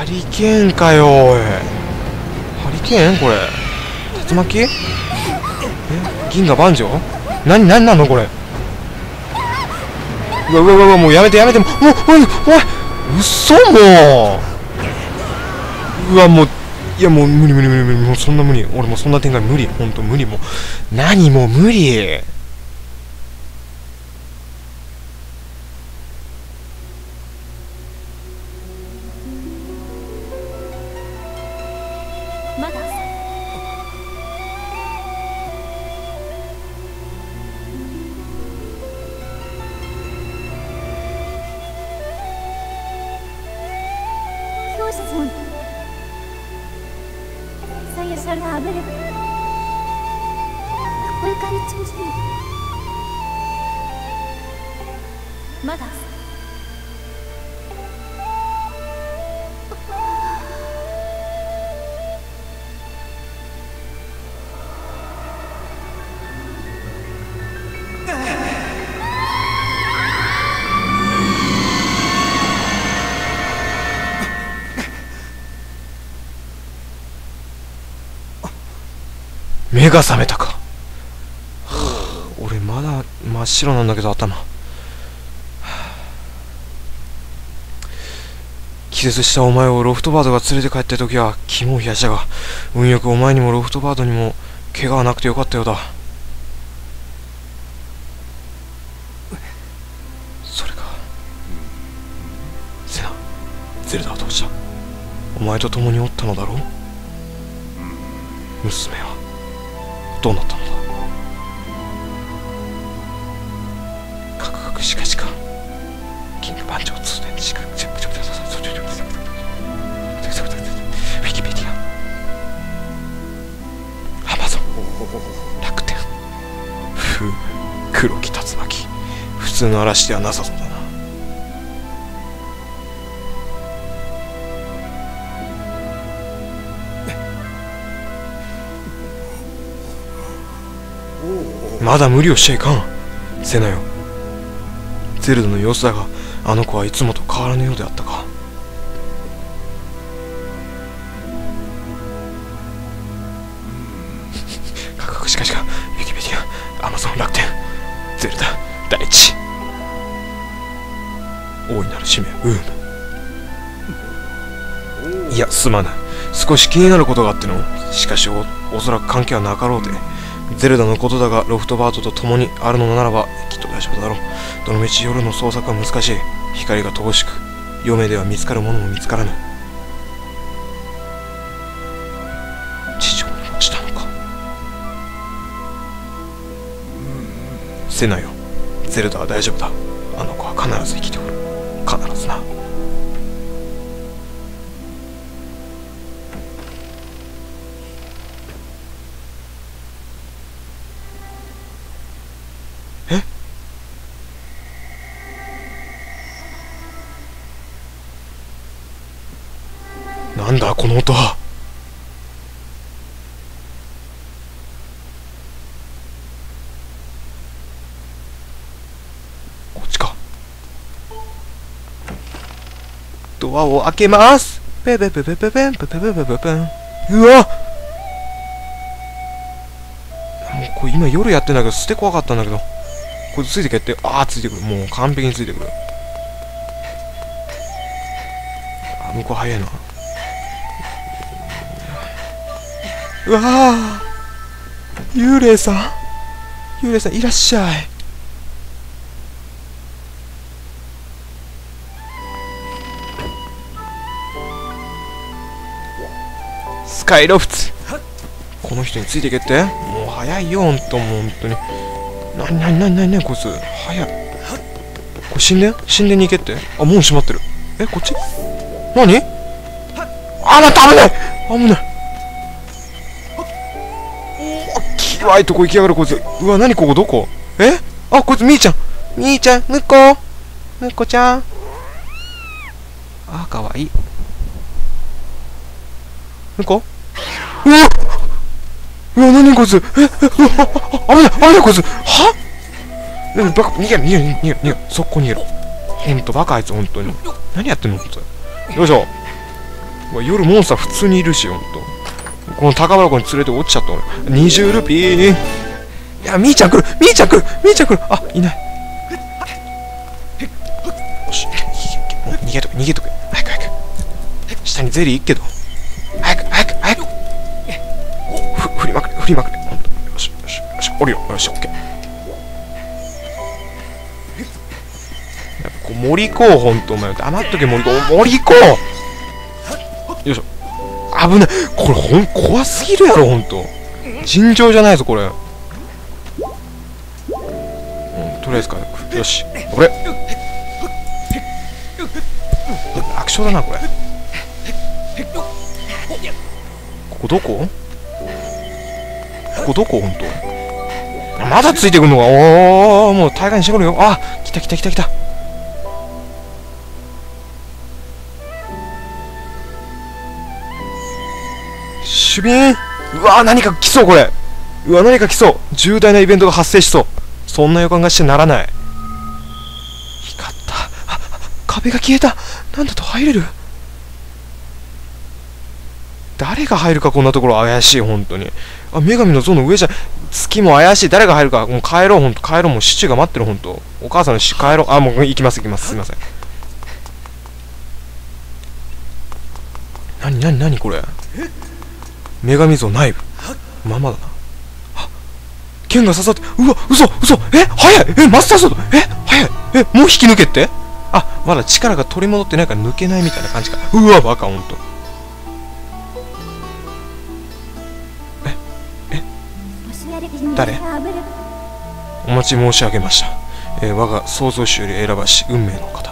ハリケーンかよおい。ハリケーンこれ。竜巻？え？銀河万丈？何何なのこれ？うわうわうわわもうやめてやめてもうおいおい。嘘もう。うわもういやもう無理無理無理無理もうそんな無理。俺もそんな展開無理。ほんと無理もう。何もう無理。まだが覚めたか、はあ俺まだ真っ白なんだけど頭。はあ気絶したお前をロフトバードが連れて帰った時は肝を冷やしたが運よくお前にもロフトバードにも怪我はなくてよかったようだ。それか。セナ。ゼルダはどうした？お前と共におったのだろう？娘は。どうなったのだ？カクカしかしか。金番長通電しかしか。ウィキペディアアマゾン楽天ふう黒木竜巻普通の嵐ではなさそうまだ無理をしちゃいかん。セナよ。ゼルダの様子だがあの子はいつもと変わらぬようであったか。カクカクシカシカウィキペディアアマゾン楽天。ゼルダ第一。大いなる使命ウーム。いやすまない。少し気になることがあっての。しかしおおそらく関係はなかろうで。ゼルダのことだがロフトバートと共にあるのならばきっと大丈夫だろう。どのみち夜の捜索は難しい。光が乏しく余命では見つかるものも見つからぬ。地上に落ちたのか。セナよ。ゼルダは大丈夫だ。あの子は必ず生きてドアを開けます。ペペペペペペペペペペペペンうわもうこれ今夜やってんだけど捨て怖かったんだけど。これついてけって。ああついてくる。もう完璧についてくる。あ向こう早いな。うわあ幽霊さん。幽霊さんいらっしゃい。スカイロフツ。この人についてけって？もう早いよほんともうほんとに。なになになになになにこいつ。早いこれ神殿神殿に行けって？あ門閉まってる。えこっち？何？あまた危ない！危ない！うわ嫌いとこ行きやがるこいつ。うわ何ここ？どこ？え？あこいつみーちゃん。みーちゃんむっこむっこちゃん。あかわいいむっこうわうわ何こいつ？ええうわあ危ない危ないこいつ。は？ねバカ逃げろ逃げろ逃げろ逃げろ速攻逃げろ。ほんとバカあいつほんとに。何やってんのこいつ。よいしょ。う夜モンスター普通にいるしほんと。この宝箱に連れて落ちちゃった俺20ルピー。いやみーちゃん来るみーちゃん来るみーちゃん来る。あいない。よし。逃げとけ逃げとけ早く早く。下にゼリーいっけど振りまくれ振りよしよしよし降りろよしオッケー。やっぱこう森行こうほんとお前。黙っとけ森行森行こう。よいしょ。危ない。これほん怖すぎるやろほんと。尋常じゃないぞこれ。うんとりあえず回復よし。これ楽勝だなこれ。ここどこ？こどこほんとあまだついてくんのか？おおもう大概にしてくるよ。あ来た来た来た来た。守備うわ何か来そうこれ。うわ何か来そう。重大なイベントが発生しそう。そんな予感がしてならない。光った。あ壁が消えた。なんだと？入れる？誰が入るかこんなところ怪しい本当に。あ女神の像の上じゃ月も怪しい。誰が入るかもう帰ろう本当。帰ろうもうシチューが待ってる本当。お母さんのし帰ろう。あもう行きます行きます。すいません。何何何これ。女神像内部。まんまだな。あ剣が刺さってうわ嘘嘘。え早い。えマスターソードえ早い。えもう引き抜けって。あまだ力が取り戻ってないから抜けないみたいな感じか。うわバカほんと誰？お待ち申し上げました、えー我が創造主より選ばし運命の方。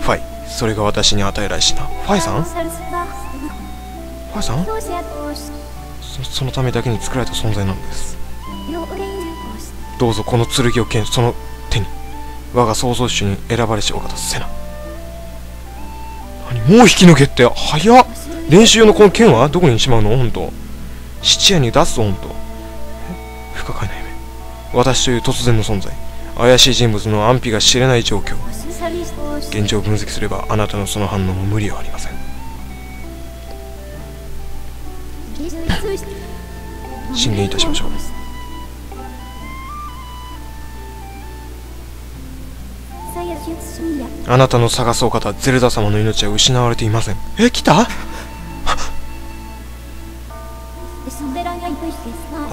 ファイそれが私に与えられし名。ファイさん？ファイさん？そそのためだけに作られた存在なのです。どうぞこの剣を剣その手に。我が創造主に選ばれしお方せな。何？もう引き抜けって早っ。練習用のこの剣はどこにしまうの？ほんと質屋に出すぞとえ？不可解な夢。私という突然の存在。怪しい人物の安否が知れない状況。現状を分析すればあなたのその反応も無理はありません。進言いたしましょう。あなたの探すお方ゼルダ様の命は失われていません。え？来た？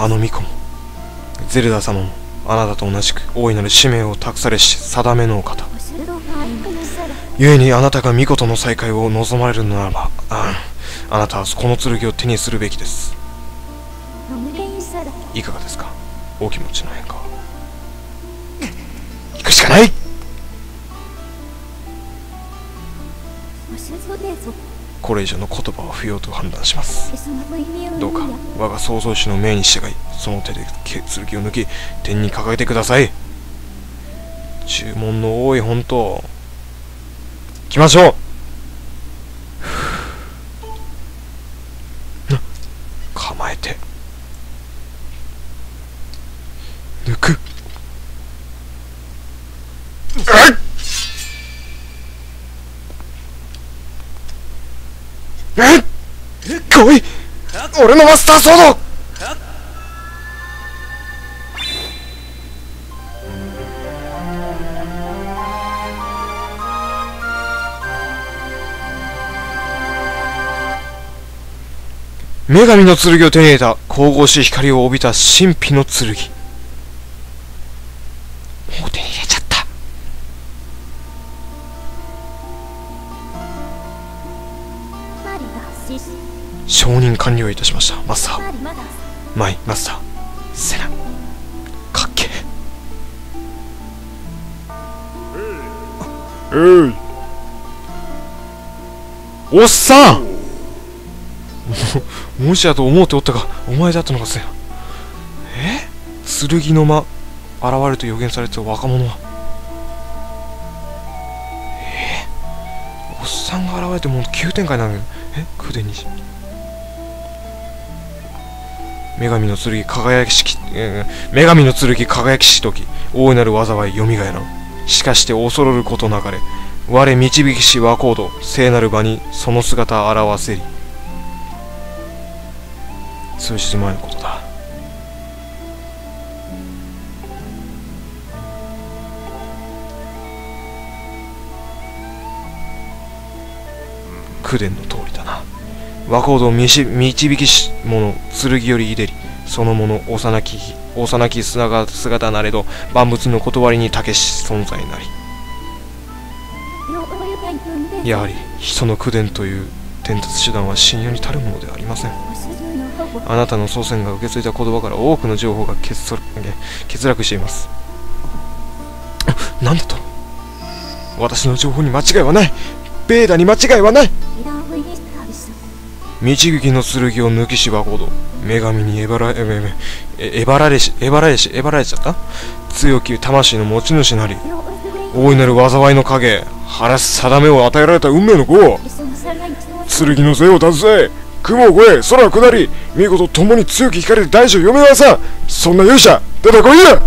あの巫女もゼルダ様もあなたと同じく大いなる使命を託されし定めのお方。故にあなたが巫女との再会を望まれるならばああなたはこの剣を手にするべきです。いかがですか？お気持ちの変化行くしかない！これ以上の言葉は不要と判断します。どうか我が創造主の命に従いその手で剣を抜き天に掲げてください注文の多い本当行きましょうな構えて抜くうっえっおい俺のマスターソード。女神の剣を手に入れた神々しい光を帯びた神秘の剣。承認完了いたしました。マスター。マイマスター。セナ。かっけえ。えい。おっさん。もしやと思うておったがお前だったのかせやえ？剣の間。現れると予言されてた若者は。え？おっさんが現れてもう急展開なんだけどえ？九で虹女神の剣輝きしき、えー女神の剣輝きしとき大いなる災いよみがえらんしかして恐ることなかれ我導きし和コード聖なる場にその姿表せり。数日前のことだ。口伝の通りだな和コードを導きし者剣よりいでりそのもの幼き幼き姿姿なれど万物の断りにたけし存在なり。やはり人の口伝という伝達手段は信用に足るものではありません。あなたの祖先が受け継いだ言葉から多くの情報が欠欠落しています。なんだと。私の情報に間違いはない。ベーダに間違いはない。導きの剣を抜きしばほど女神にえばらえええばられしえばられしえばられちゃった？強き魂の持ち主なり大いなる災いの影晴らす定めを与えられた運命の子剣の背を携え雲を越え空を下り見事共に強き光で大地を読めなさそんな勇者出てこいや！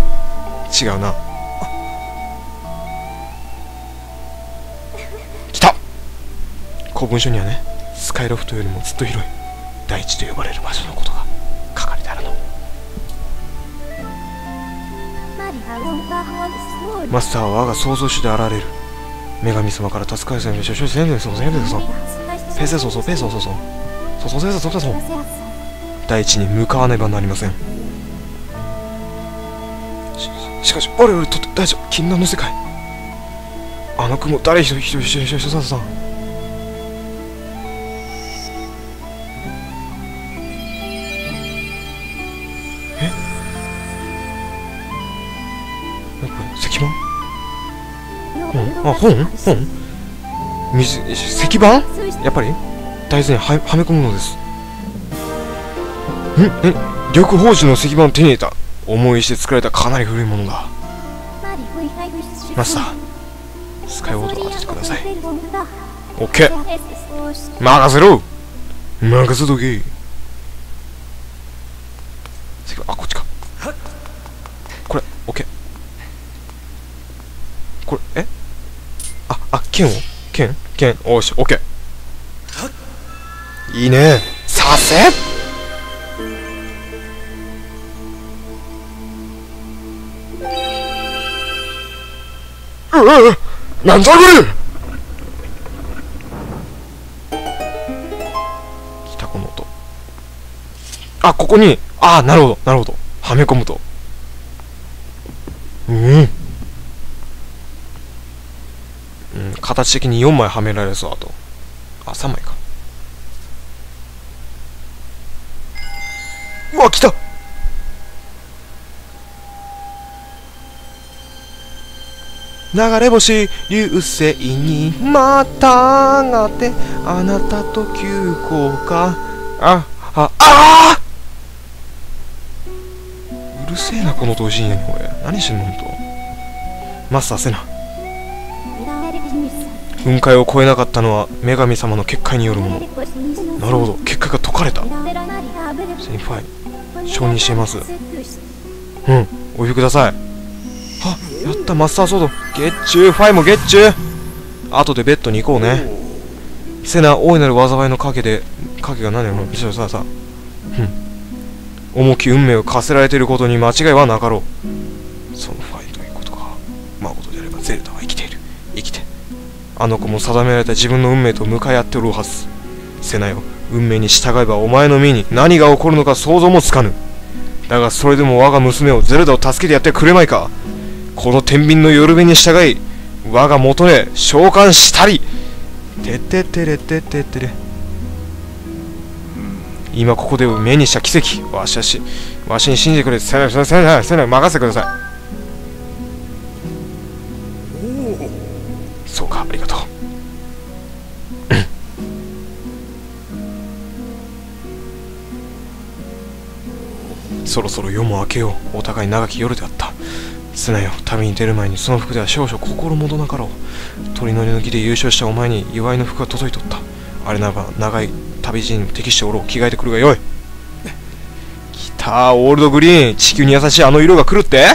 違うな。来た！古文書にはねスカイロフトよりもずっと広い大地と呼ばれる場所のことが書かれてあるの。マスターは我が創造主であられる。女神様から助かるせんでしょしょせんでそせんでそペーセソソペーソソソソソセソソソソ大地に向かわねばなりません。ししかし我々とって大地は禁断の世界。あの雲誰一人一人一人一人一人さんあ本？本？水石板？やっぱり？大豆にははめ込むのです。ん？え？緑宝珠の石板を手に入れた。重いして作られたかなり古いものだ。マスタースカイウォードを当ててください。オッケー。任せろ。任せとけあこっちかこれオッケーこれえあ剣を？剣？剣？おしオッケー。いいね。させ。うわなんだこれ。来たこの音。あここに。ああなるほどなるほど。はめ込むと。うんうん、形的に4枚はめられそうあと。あ3枚か。うわ来た。流れ星流星にまたがってあなたと急行か。あああうるせえなこの同心やに。これ何してんのほんと。マスターせな。雲海を越えなかったのは女神様の結界によるもの。なるほど。結界が解かれた。先輩承認しています。うん。お呼びください。あやったマスターソード。ゲッチューファイもゲッチュー。後でベッドに行こうね。セナ大いなる災いの影で影が何やろ？見せろさあさうん。重き運命を課せられていることに間違いはなかろう。そのあの子も定められた自分の運命と向かい合っておるはず。セナよ運命に従えばお前の身に何が起こるのか想像もつかぬ。だがそれでも我が娘をゼルダを助けてやってくれまいか。この天秤の夜べに従い我が元へ召喚したり。てっててれってててれ。今ここで目にした奇跡。わしはしわしに信じてくれ。せなせなせなせな任せてください。そろそろ夜も明けよう。お互い長き夜であった。すなよ旅に出る前にその服では少々心もとなかろう。鳥乗りの抜きで優勝したお前に祝いの服が届いとった。あれならば長い旅路に適しておろう着替えてくるがよい。きたオールドグリーン。地球に優しいあの色が来るって？